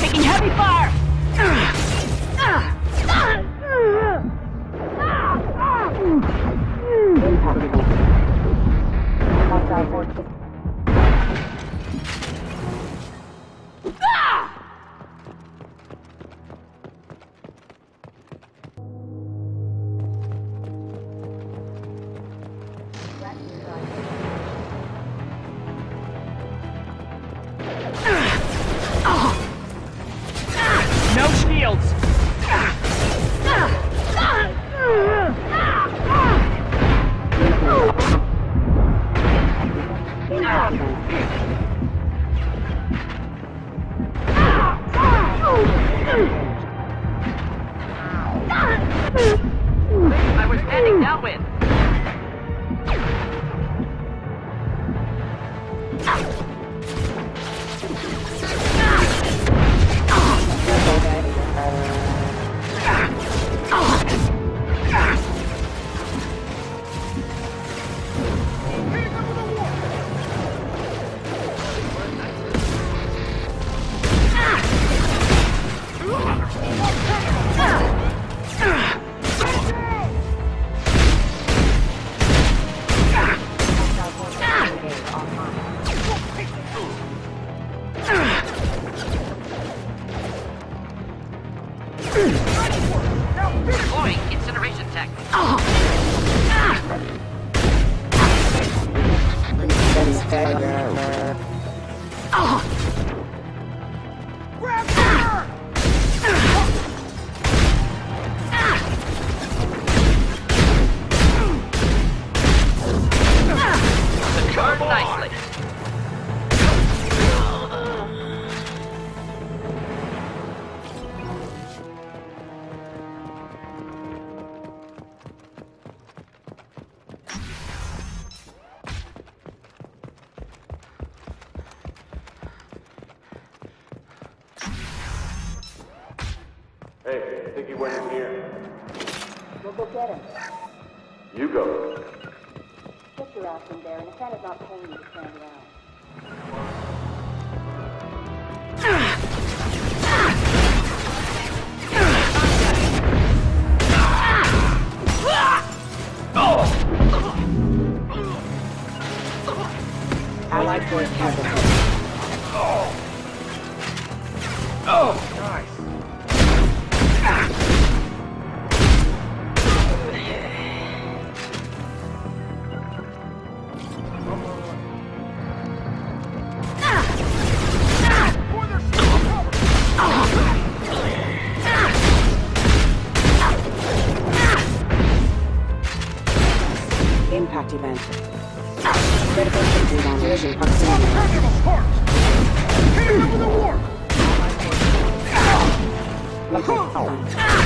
Taking heavy fire! Think he went in here. We'll go get him. You go. Get your ass in there, and if Santa's not paying you to stand around. Impact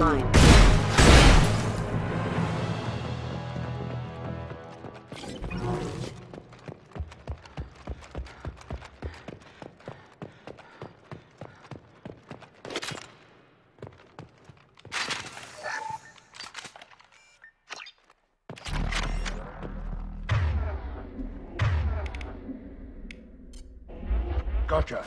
offline. Gotcha.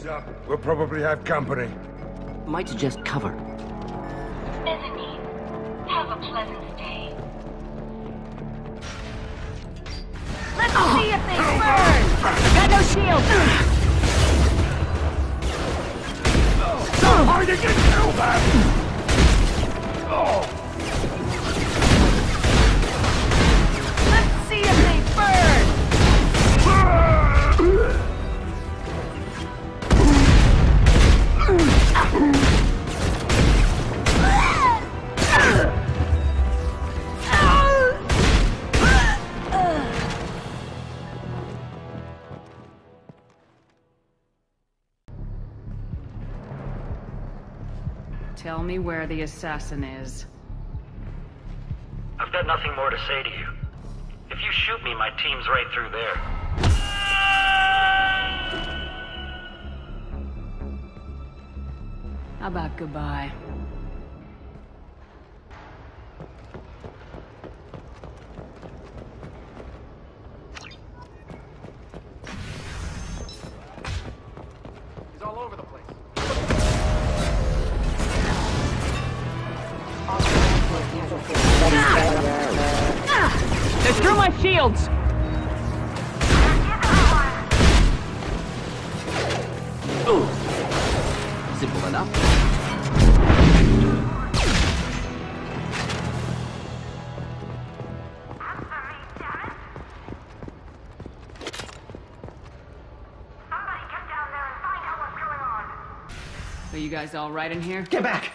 Heads up. We'll probably have company. Might just cover. Mezzanine. Have a pleasant stay. Let's oh. see if they burn! Got no shield! So hard to get through them! Tell me where the assassin is. I've got nothing more to say to you. If you shoot me, my team's right through there. How about goodbye? Shields! Ooh. Simple enough. Are you guys all right in here? Get back!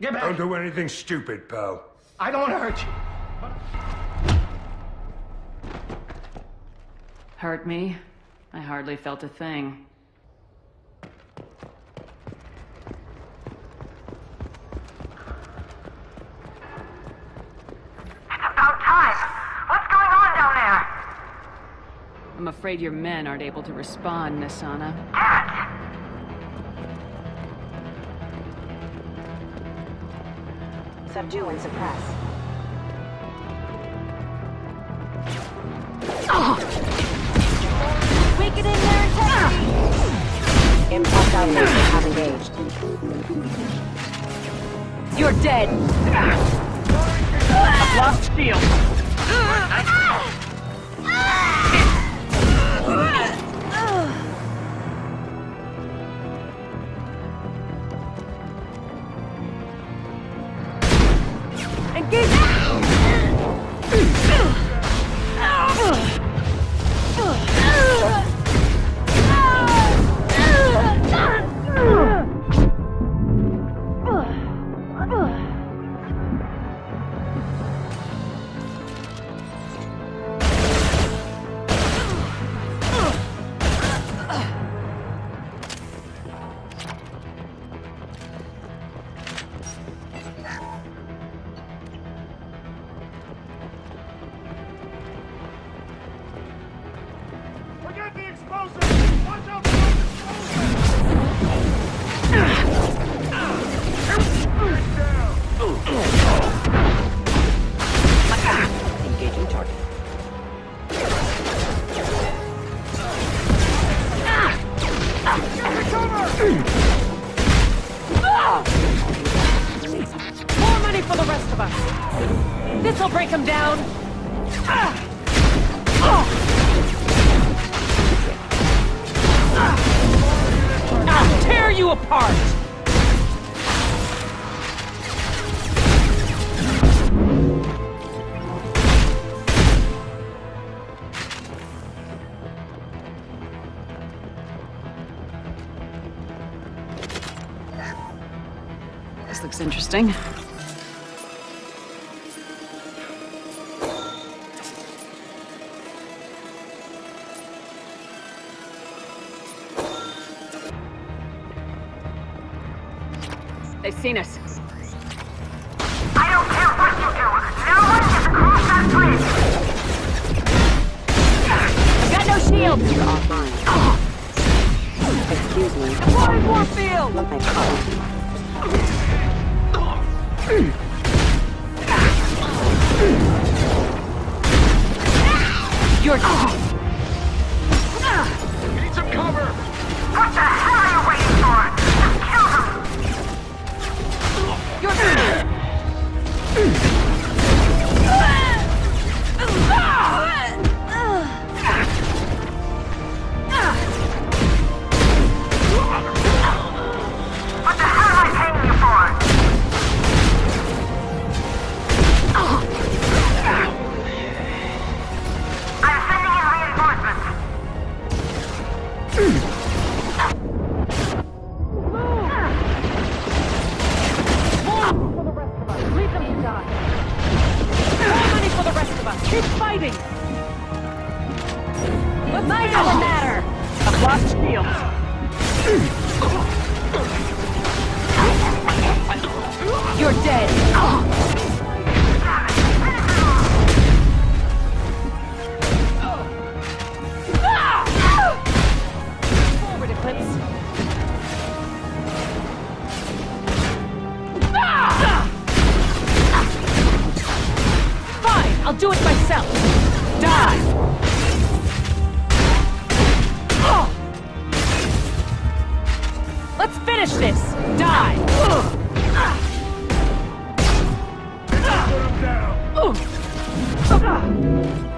Get back! Don't do anything stupid, pal. I don't want to hurt you. Hurt me? I hardly felt a thing. It's about time! What's going on down there? I'm afraid your men aren't able to respond, Nassana. Damn it! Subdue and suppress. Oh! Get in there and take Impact outlays have engaged. You're dead! I've lost shield! Forget More money for the rest of us! This'll break him down! I'll tear you apart! This looks interesting. They've seen us. I don't care what you do! No one gets across that bridge! I've got no shield! You're offline. Excuse me. Deploying Warfield! My call. Die! Put him down.